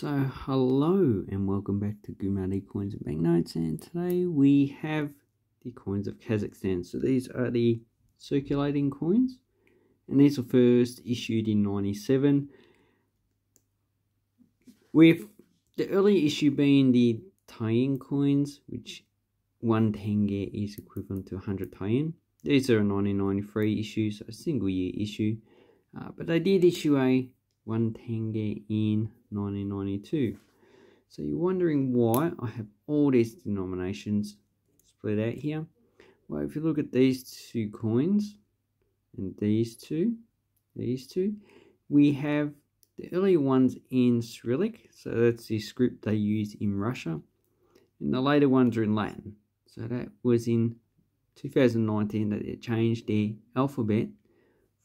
So hello and welcome back to Gumardee Coins and Banknotes and today we have the coins of Kazakhstan. So these are the circulating coins and these were first issued in 97 with the early issue being the tiyn coins which one tenge is equivalent to 100 tiyn. These are a 1993 issue, so a single year issue. Uh, but they did issue a one tenge in 1992. So you're wondering why I have all these denominations split out here. Well, if you look at these two coins and these two, these two, we have the earlier ones in Cyrillic, so that's the script they use in Russia, and the later ones are in Latin. So that was in 2019 that it changed the alphabet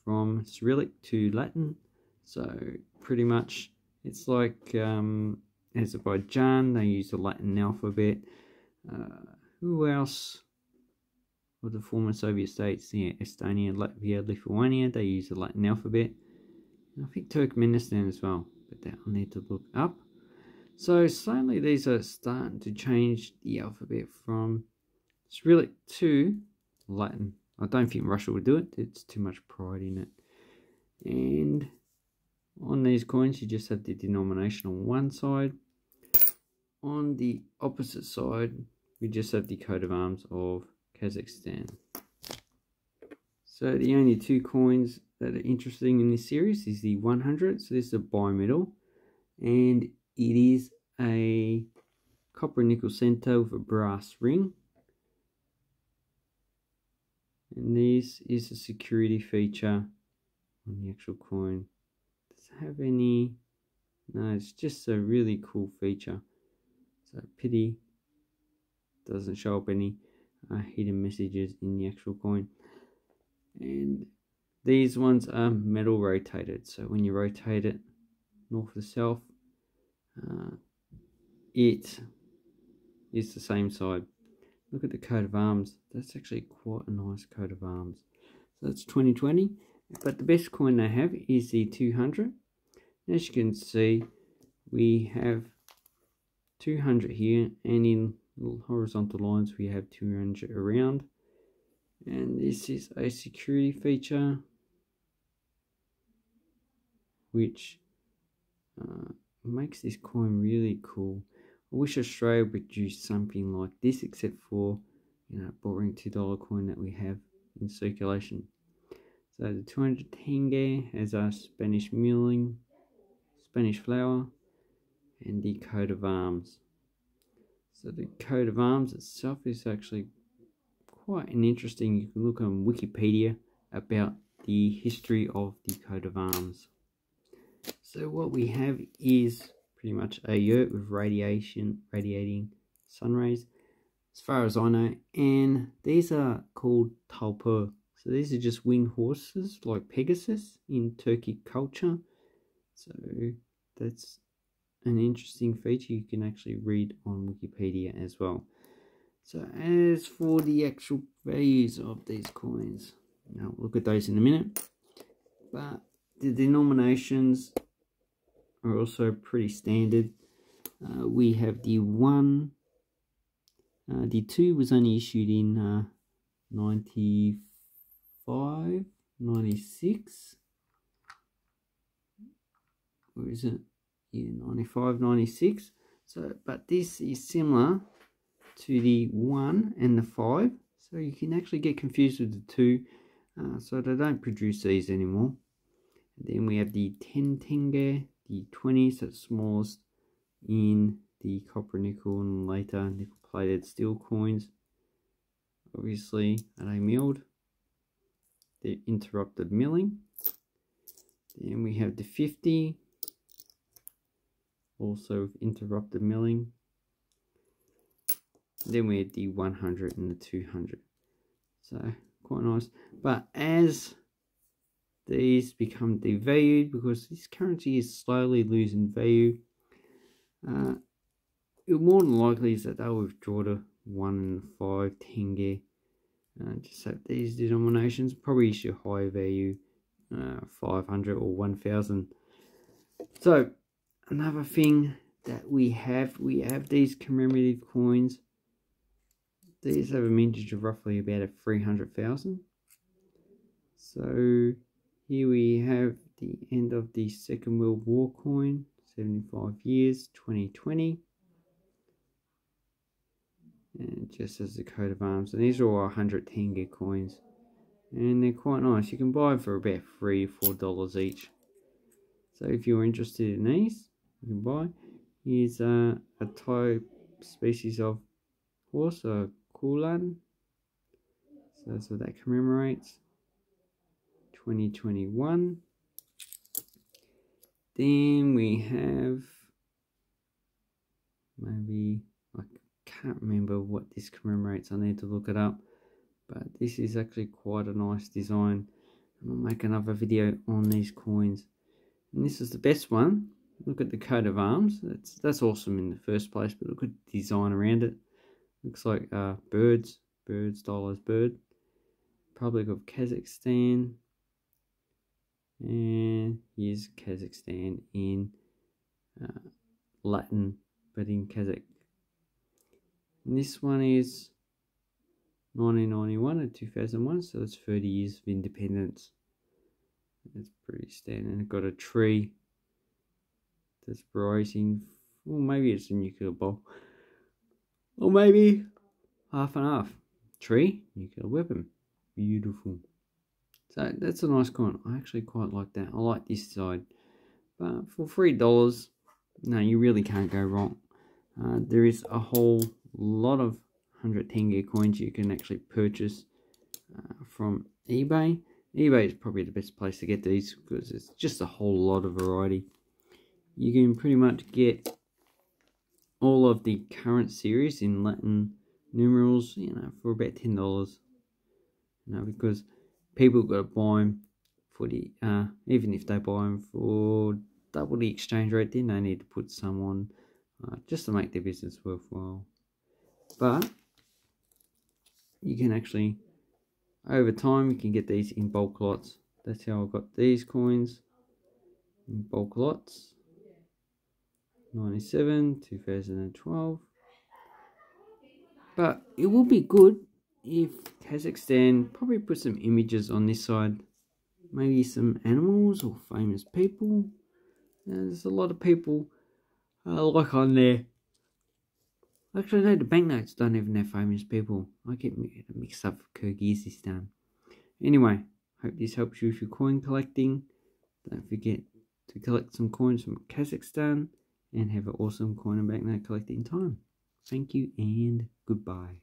from Cyrillic to Latin. So pretty much it's like um, Azerbaijan, they use the Latin alphabet. Uh, who else? Of the former Soviet states, yeah, Estonia, Latvia, Lithuania, they use the Latin alphabet. And I think Turkmenistan as well, but that I'll need to look up. So slowly these are starting to change the alphabet from Cyrillic to Latin. I don't think Russia would do it, it's too much pride in it. And on these coins, you just have the denomination on one side. On the opposite side, we just have the coat of arms of Kazakhstan. So the only two coins that are interesting in this series is the 100. So this is a bimetal. And it is a copper nickel center with a brass ring. And this is a security feature on the actual coin have any no it's just a really cool feature. So pity doesn't show up any uh, hidden messages in the actual coin. And these ones are metal rotated so when you rotate it north to south uh, it is the same side. Look at the coat of arms. That's actually quite a nice coat of arms. So that's 2020 but the best coin they have is the 200 as you can see we have 200 here and in horizontal lines we have 200 around. And this is a security feature which uh, makes this coin really cool. I wish Australia produced something like this except for you know boring two dollar coin that we have in circulation. So the 200 tenge has our Spanish milling Spanish flower, and the coat of arms. So the coat of arms itself is actually quite an interesting, you can look on Wikipedia about the history of the coat of arms. So what we have is pretty much a yurt with radiation, radiating sun rays, as far as I know, and these are called tulpar. So these are just winged horses like Pegasus in Turkic culture. So that's an interesting feature you can actually read on Wikipedia as well. So as for the actual values of these coins, now we'll look at those in a minute. But the denominations are also pretty standard. Uh, we have the one, uh, the two was only issued in uh, 95, 96 where is it? Yeah, 95, 96. So, but this is similar to the 1 and the 5. So you can actually get confused with the 2. Uh, so they don't produce these anymore. And then we have the 10 tenge, the 20, so it's smallest in the copper, nickel, and later nickel plated steel coins. Obviously, are they milled? They're interrupted milling. Then we have the 50, also interrupted milling. Then we had the 100 and the 200. So quite nice. But as these become devalued, because this currency is slowly losing value, uh, more than likely is that they'll withdraw to 1 and 5 tenge. Uh, just have these denominations probably issue high value uh, 500 or 1000 so another thing that we have. We have these commemorative coins. These have a mintage of roughly about a 300,000. So here we have the end of the Second World War coin, 75 years, 2020. And just as the coat of arms. And these are all 100 tenge coins. And they're quite nice. You can buy them for about 3 or $4 each. So if you're interested in these, you can buy. Here's uh, a type species of horse, a Kulan. So that's what that commemorates. 2021. Then we have maybe I can't remember what this commemorates. I need to look it up. But this is actually quite a nice design. I'll make another video on these coins. And this is the best one. Look at the coat of arms. That's that's awesome in the first place. But look at the design around it. Looks like uh, birds. Bird stylized bird. Republic of Kazakhstan. And here's Kazakhstan in uh, Latin, but in Kazakh. And this one is 1991 and 2001, so it's 30 years of independence. It's pretty standard. Got a tree that's rising. Well, maybe it's a nuclear bomb. Or maybe half and half. Tree, nuclear weapon. Beautiful. So that's a nice coin. I actually quite like that. I like this side. But for $3, no, you really can't go wrong. Uh, there is a whole lot of 100 tenge coins you can actually purchase uh, from eBay. eBay is probably the best place to get these because it's just a whole lot of variety. You can pretty much get all of the current series in Latin numerals, you know, for about $10. You know, because people got to buy them for the, uh, even if they buy them for double the exchange rate, then they need to put some on uh, just to make their business worthwhile. But you can actually, over time, you can get these in bulk lots. That's how I got these coins in bulk lots. 97, 2012. But it will be good if Kazakhstan probably put some images on this side. Maybe some animals or famous people. there's a lot of people uh, like on there. Actually, no, the banknotes don't even have famous people. I get mixed up with Kyrgyzstan. Anyway, hope this helps you with your coin collecting. Don't forget to collect some coins from Kazakhstan and have an awesome and banknote collecting time. Thank you and goodbye.